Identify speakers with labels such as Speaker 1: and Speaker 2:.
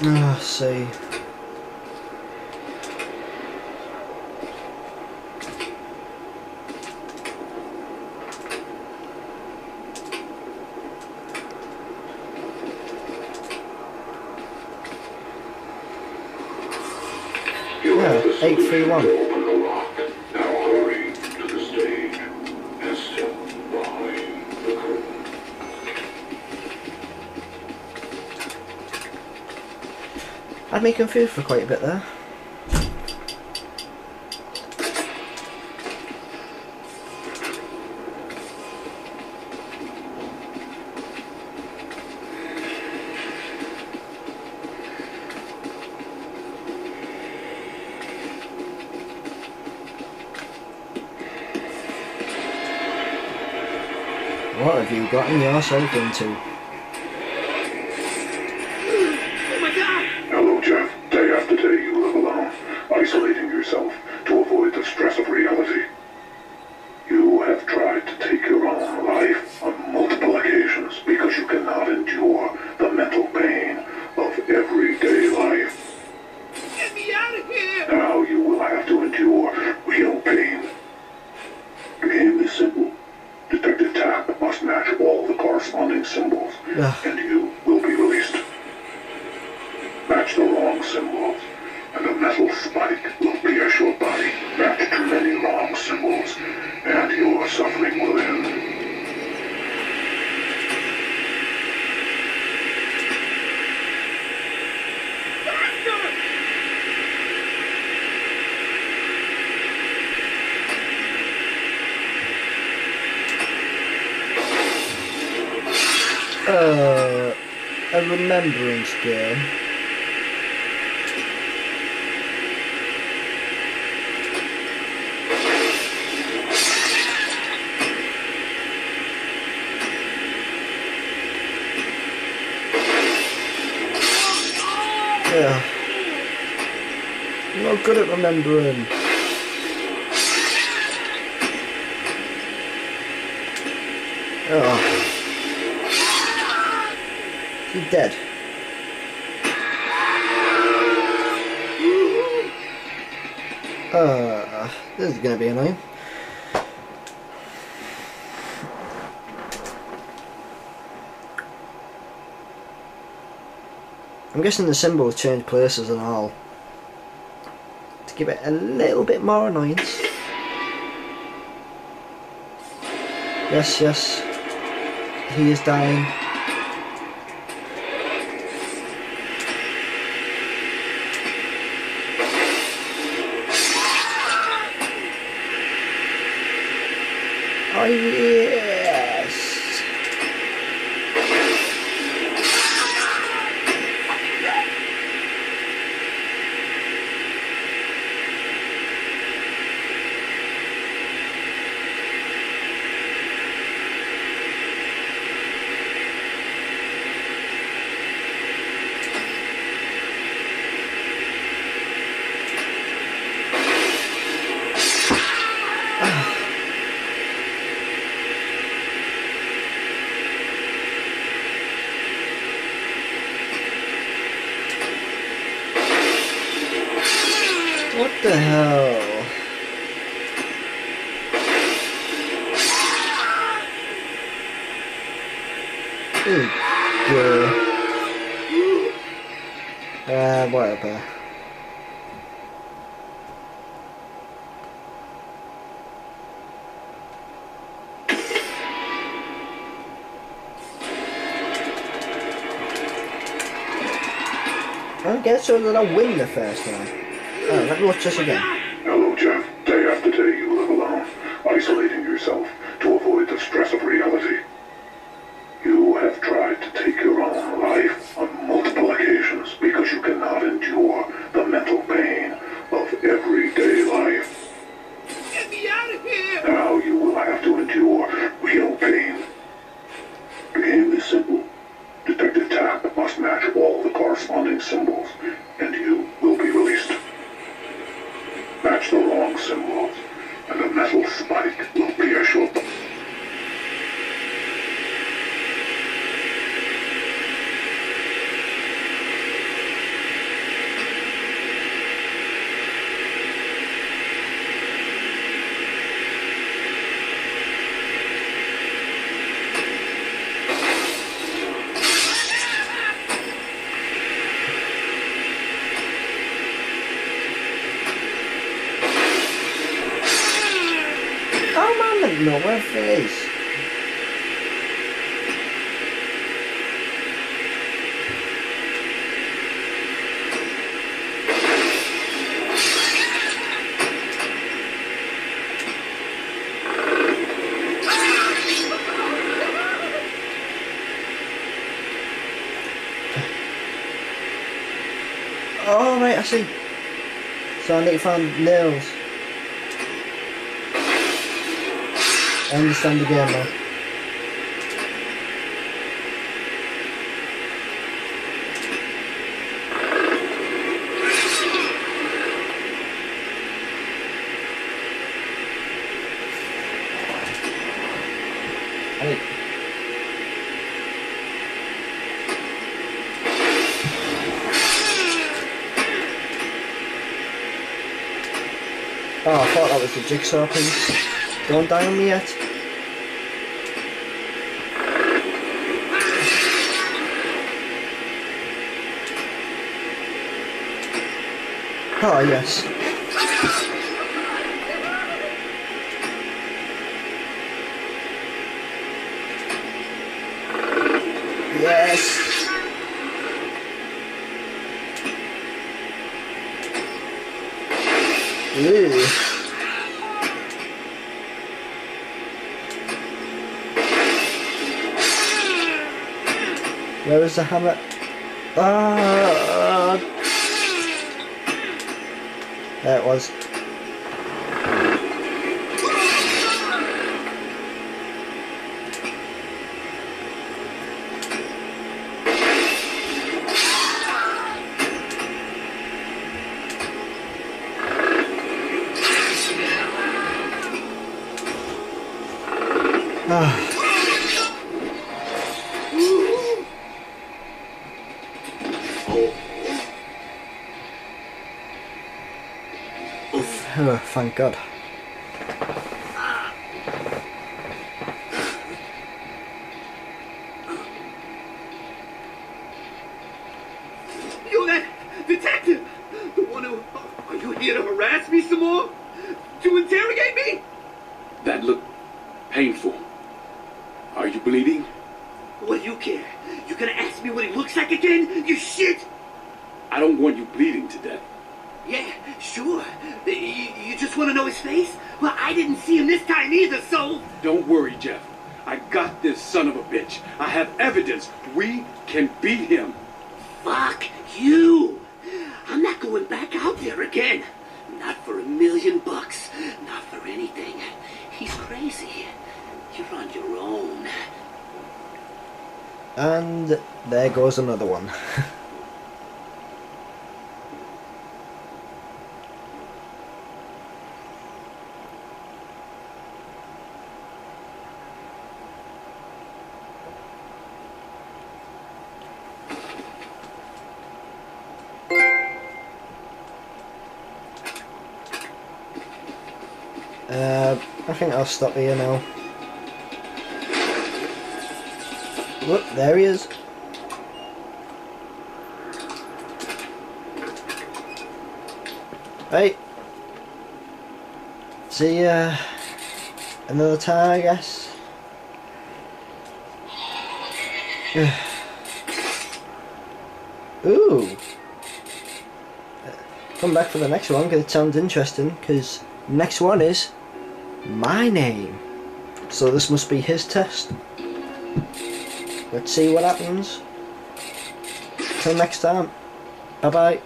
Speaker 1: Ah, oh,
Speaker 2: see.
Speaker 1: Yeah,
Speaker 2: 831.
Speaker 1: Had me confused for quite a bit there. What have you gotten yourself into? Ugh.
Speaker 2: and you will be released. Match the wrong symbols, and a metal spike will pierce your body. Match too many wrong symbols, and your suffering
Speaker 1: Uh, a remembrance game. Yeah. I'm not good at remembering. Oh. He's dead. Uh, this is gonna be annoying. I'm guessing the symbols change places and all. To give it a little bit more annoyance. Yes, yes. He is dying. Oh the hell? Good. Uh, whatever. I guess so that I win the first time. Oh, let me watch this again.
Speaker 2: Hello, Jeff. Day after day, you live alone, isolating yourself to avoid the stress of reality. You have tried to take your own life on multiple occasions because you cannot endure the mental pain of everyday life.
Speaker 3: Get me out of here!
Speaker 2: Now you will have to endure real pain. The game is simple. Detective Tapp must match all the corresponding symbols, and you will be released. Match the wrong symbols, and a metal spike will pierce your
Speaker 1: ain't nowhere face. Oh right, I see. So I need to find nails. I understand the game. Hey. Oh, I thought that was the jigsaw piece. Don't die on me yet. Oh, yes. Ooh. Where is the hammer? Ah! There it was. Oh, thank God.
Speaker 3: You that detective! The one who. Are you here to harass me some more? To interrogate me?
Speaker 4: That looked painful. Are you bleeding?
Speaker 3: What do you care? You gonna ask me what he looks like again? You shit!
Speaker 4: I don't want you bleeding to death.
Speaker 3: Yeah, sure. You, you just wanna know his face? Well, I didn't see him this time either, so.
Speaker 4: Don't worry, Jeff. I got this son of a bitch. I have evidence. We can beat him.
Speaker 3: Fuck you! I'm not going back out there again. Not for a million bucks. Not for anything. He's crazy. You're on your own.
Speaker 1: And there goes another one. Uh, I think I'll stop here now. Look, there he is. Right. See ya another time, I guess. Ooh. Come back for the next one because it sounds interesting. Because next one is my name. So this must be his test. Let's see what happens. Till next time. Bye bye.